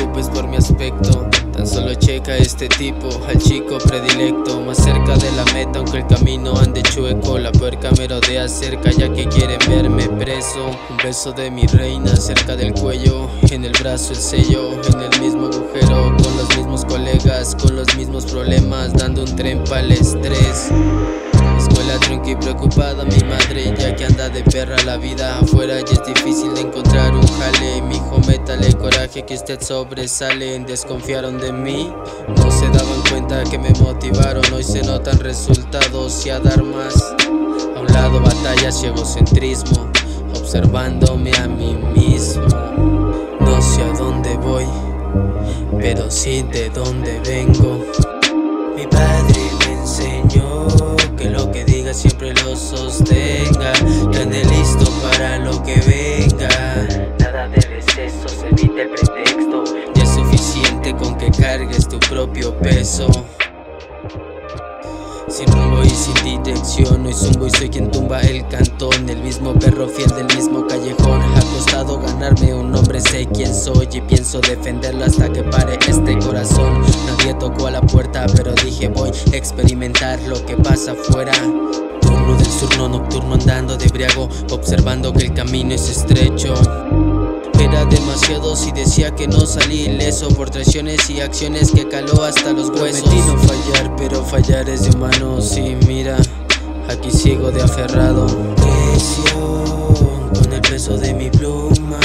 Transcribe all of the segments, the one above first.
preocupes por mi aspecto. Tan solo checa este tipo, al chico predilecto. Más cerca de la meta aunque el camino ande chueco La puerca me rodea cerca ya que quieren verme preso. Un beso de mi reina cerca del cuello En el brazo el sello, en el mismo agujero Con los mismos colegas, con los mismos problemas Dando un tren para el estrés Trunca y preocupada mi madre Ya que anda de perra la vida afuera Y es difícil de encontrar un jale. Mi hijo métale coraje que usted sobresale. Desconfiaron de mí No se daban cuenta que me motivaron. Hoy se notan resultados y a dar más A un lado batallas y egocentrismo Observándome a mí mismo. No sé a dónde voy Pero sí de dónde vengo. Mi padre me enseñó que lo siempre lo sostenga. Que ande listo para lo que venga. Nada de recesos, evita el pretexto. Ya es suficiente con que cargues tu propio peso. Sin rumbo y sin dirección, hoy zumbo y soy quien tumba el cantón. El mismo perro fiel del mismo callejón. Ha costado ganarme un nombre, sé quién soy Y pienso defenderlo hasta que pare este corazón. Nadie tocó a la puerta, pero dije voy a experimentar lo que pasa afuera. Turno del surno nocturno andando de briago Observando que el camino es estrecho era demasiado si decía que no salí ileso Por traiciones y acciones que caló hasta los huesos. Prometí no fallar, pero fallar es de humanos Y mira, aquí sigo de aferrado. Presión con el peso de mi pluma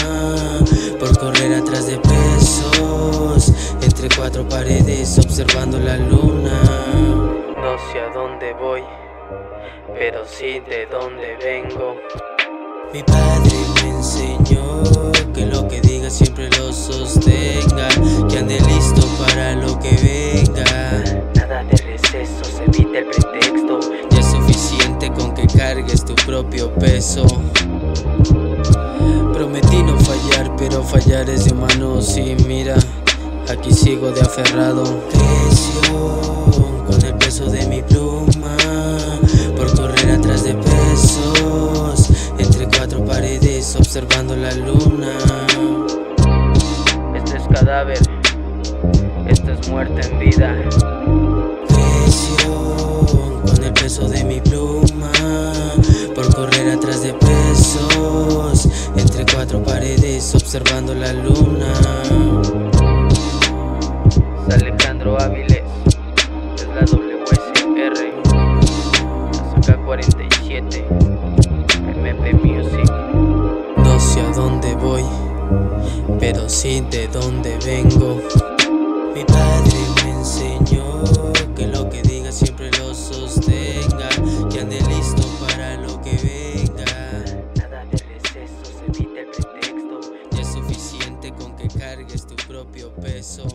Por correr atrás de pesos Entre cuatro paredes observando la luna. No sé a dónde voy, pero sí de dónde vengo. Mi padre me enseñó que lo Prometí no fallar, pero fallar es de humanos y mira, aquí sigo de aferrado. Presión con el peso de mi pluma, por correr atrás de pesos entre cuatro paredes observando la luna. Este es cadáver, esto es muerte en vida. Presión con el peso de mi pluma, por correr atrás de pesos, entre cuatro paredes observando la luna. Es Alejandro Áviles, es la WSR, la 47 MP Music. No sé a dónde voy, pero sí de dónde vengo. Mi padre so